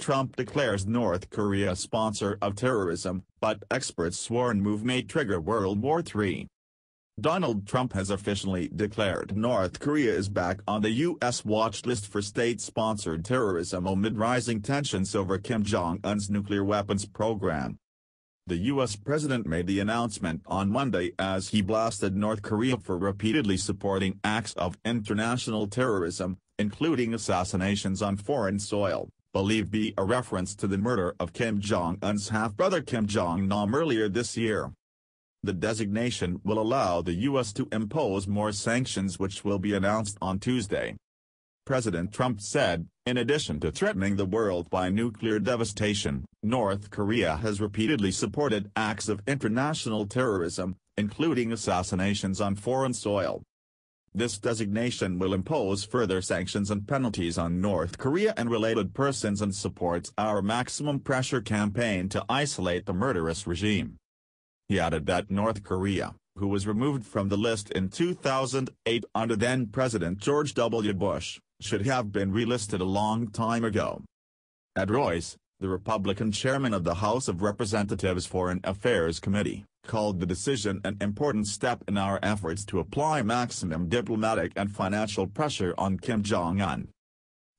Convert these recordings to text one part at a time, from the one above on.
Trump declares North Korea sponsor of terrorism, but experts warn move may trigger World War III. Donald Trump has officially declared North Korea is back on the U.S. watch list for state-sponsored terrorism amid rising tensions over Kim Jong-un's nuclear weapons program. The U.S. president made the announcement on Monday as he blasted North Korea for repeatedly supporting acts of international terrorism, including assassinations on foreign soil, believed be a reference to the murder of Kim Jong-un's half-brother Kim Jong-nam earlier this year. The designation will allow the U.S. to impose more sanctions which will be announced on Tuesday. President Trump said, in addition to threatening the world by nuclear devastation, North Korea has repeatedly supported acts of international terrorism, including assassinations on foreign soil. This designation will impose further sanctions and penalties on North Korea and related persons and supports our maximum pressure campaign to isolate the murderous regime. He added that North Korea, who was removed from the list in 2008 under then-President George W. Bush, should have been relisted a long time ago. Ed Royce, the Republican chairman of the House of Representatives Foreign Affairs Committee, called the decision an important step in our efforts to apply maximum diplomatic and financial pressure on Kim Jong-un.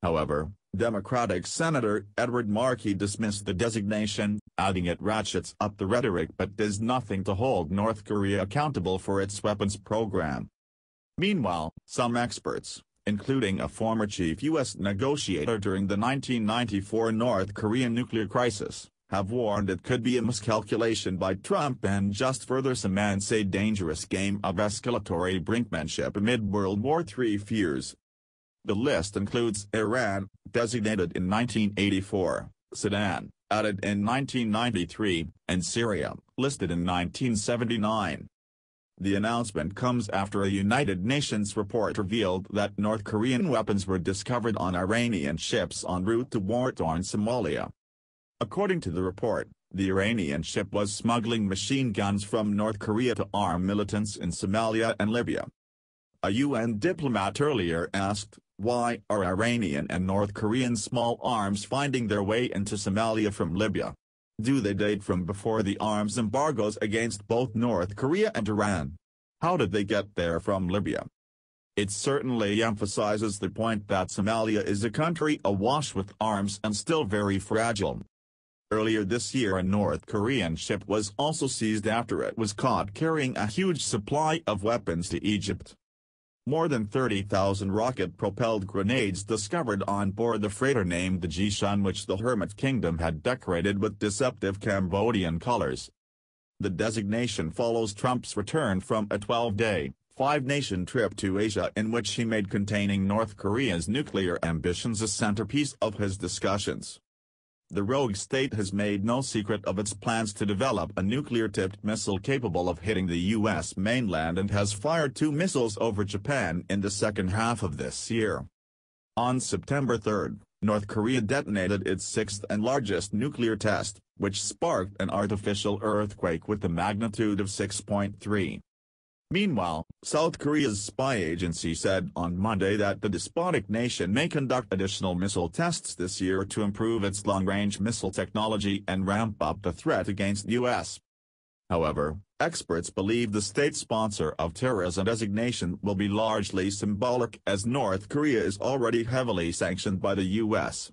However, Democratic Senator Edward Markey dismissed the designation, adding it ratchets up the rhetoric but does nothing to hold North Korea accountable for its weapons program. Meanwhile, some experts, including a former chief U.S. negotiator during the 1994 North Korean nuclear crisis, have warned it could be a miscalculation by Trump and just further cements a dangerous game of escalatory brinkmanship amid World War III fears. The list includes Iran, designated in 1984, Sudan, added in 1993, and Syria, listed in 1979. The announcement comes after a United Nations report revealed that North Korean weapons were discovered on Iranian ships en route to war-torn Somalia. According to the report, the Iranian ship was smuggling machine guns from North Korea to arm militants in Somalia and Libya. A UN diplomat earlier asked, why are Iranian and North Korean small arms finding their way into Somalia from Libya? Do they date from before the arms embargoes against both North Korea and Iran? How did they get there from Libya? It certainly emphasizes the point that Somalia is a country awash with arms and still very fragile. Earlier this year a North Korean ship was also seized after it was caught carrying a huge supply of weapons to Egypt. More than 30,000 rocket-propelled grenades discovered on board the freighter named the Jie Shun which the Hermit Kingdom had decorated with deceptive Cambodian colors. The designation follows Trump's return from a 12-day, five-nation trip to Asia in which he made containing North Korea's nuclear ambitions a centerpiece of his discussions the rogue state has made no secret of its plans to develop a nuclear-tipped missile capable of hitting the U.S. mainland and has fired two missiles over Japan in the second half of this year. On September 3, North Korea detonated its sixth and largest nuclear test, which sparked an artificial earthquake with a magnitude of 6.3. Meanwhile, South Korea's spy agency said on Monday that the despotic nation may conduct additional missile tests this year to improve its long-range missile technology and ramp up the threat against the U.S. However, experts believe the state sponsor of terrorism designation will be largely symbolic as North Korea is already heavily sanctioned by the U.S.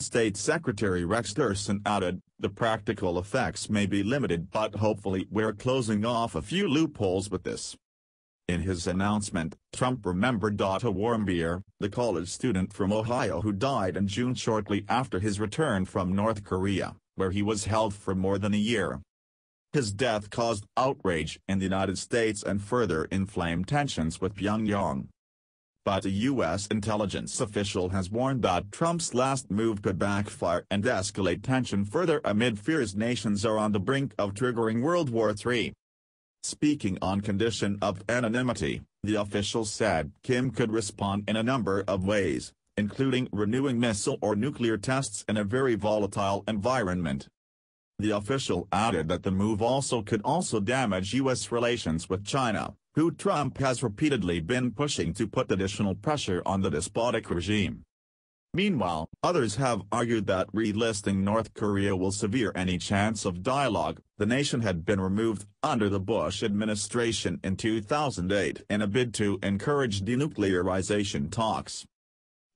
State Secretary Rex Tillerson added, the practical effects may be limited but hopefully we're closing off a few loopholes with this. In his announcement, Trump remembered Otto Warmbier, the college student from Ohio who died in June shortly after his return from North Korea, where he was held for more than a year. His death caused outrage in the United States and further inflamed tensions with Pyongyang but a U.S. intelligence official has warned that Trump's last move could backfire and escalate tension further amid fears nations are on the brink of triggering World War III. Speaking on condition of anonymity, the official said Kim could respond in a number of ways, including renewing missile or nuclear tests in a very volatile environment. The official added that the move also could also damage U.S. relations with China, who Trump has repeatedly been pushing to put additional pressure on the despotic regime. Meanwhile, others have argued that relisting North Korea will sever any chance of dialogue. The nation had been removed under the Bush administration in 2008 in a bid to encourage denuclearization talks.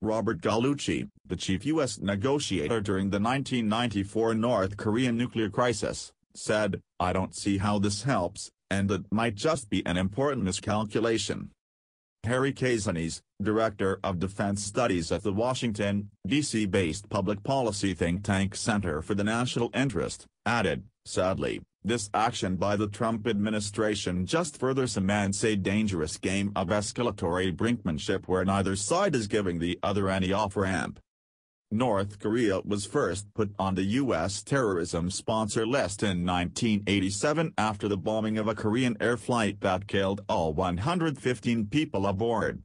Robert Gallucci, the chief U.S. negotiator during the 1994 North Korean nuclear crisis, said, I don't see how this helps, and it might just be an important miscalculation. Harry Kazianis, Director of Defense Studies at the Washington, D.C.-based public policy think tank Center for the National Interest, added, Sadly, this action by the Trump administration just further cements a dangerous game of escalatory brinkmanship where neither side is giving the other any off-ramp. North Korea was first put on the U.S. terrorism sponsor list in 1987 after the bombing of a Korean air flight that killed all 115 people aboard.